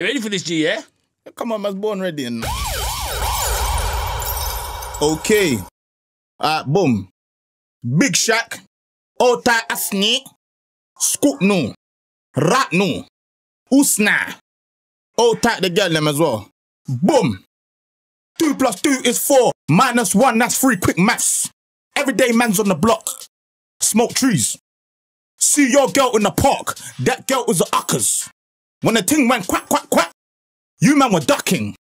You ready for this, G, yeah? Come on, man's born ready. And... Okay. Uh, boom. Big Shaq. Ota Asni. Scoop no. Rat no. Usna. Ota the girl them as well. Boom. Two plus two is four. Minus one, that's three. Quick maths. Everyday man's on the block. Smoke trees. See your girl in the park. That girl was a uckers. When the thing went quack, quack, quack, you man were ducking.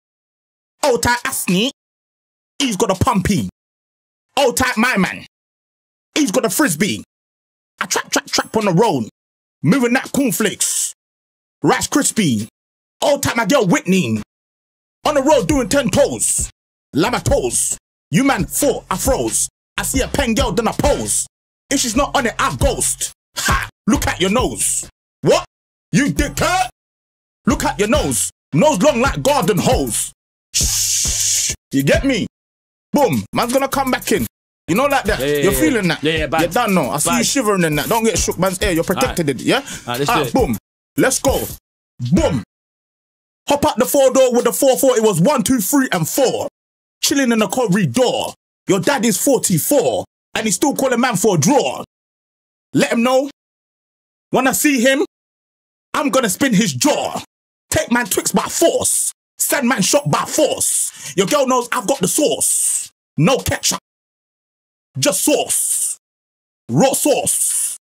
Old tight Asni, he's got a pumpy. Old tight my man, he's got a frisbee. I trap, trap, trap on the road, moving that cornflakes. Rice crispy. Old tight my girl Whitney, on the road doing ten toes. Lama toes. You man four, I froze. I see a pen girl, then I pose. If she's not on it, I ghost. Ha! Look at your nose. What? You dickhead? Look at your nose. Nose long like garden hose. Shh. You get me? Boom. Man's gonna come back in. You know like that? Yeah, yeah, You're yeah. feeling that? Yeah, yeah, bad. You done know. I see you shivering in that. Don't get shook, man's air. You're protected in it, yeah? Alright, let's Ah. Boom. Let's go. Boom. Hop out the four door with the 4-4. It was one, two, three, and four. Chilling in the corridor. Your dad is 44, and he's still calling man for a draw. Let him know. When I see him, I'm gonna spin his jaw. Take man Twix by force. Send man shot by force. Your girl knows I've got the sauce. No ketchup. Just sauce. Raw sauce.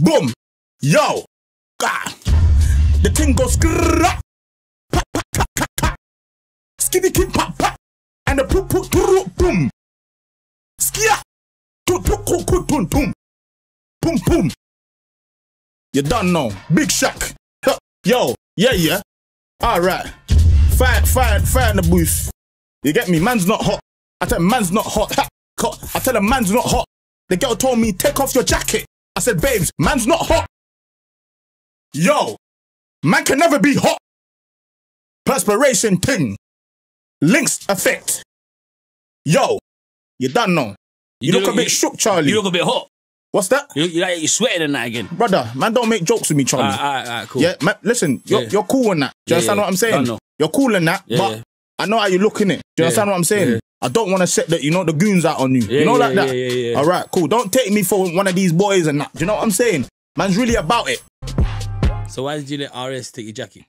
Boom. Yo. God. The thing goes grrrr. Kid pop pop. And the poop poop boom. Skia. Boom boom. You done know. Big Shaq. Yo. Yeah, yeah. Alright. Fire, fire, fire in the booth. You get me? Man's not hot. I tell man's not hot. Ha. I tell him, man's not hot. The girl told me, take off your jacket. I said, babes, man's not hot. Yo, man can never be hot. Perspiration thing. Lynx effect. Yo, you done know. You, look, a bit shook, Charlie. You look a bit hot. What's that? You, you like you're sweating and that again. Brother, man, don't make jokes with me, Charlie. Alright, alright, alright, cool. Yeah, man, listen, you're, Yeah. you're cool in that. Do you Yeah, understand yeah. what I'm saying? I know. You're cool in that, but. I know how you're looking it. Do you understand what I'm saying? I don't want to set that, you know, the goons out on you. You know, like that. yeah, yeah, yeah. All right, cool. Don't take me for one of these boys and that. Do you know what I'm saying? Man's really about it. So why did you let RS take your jacket?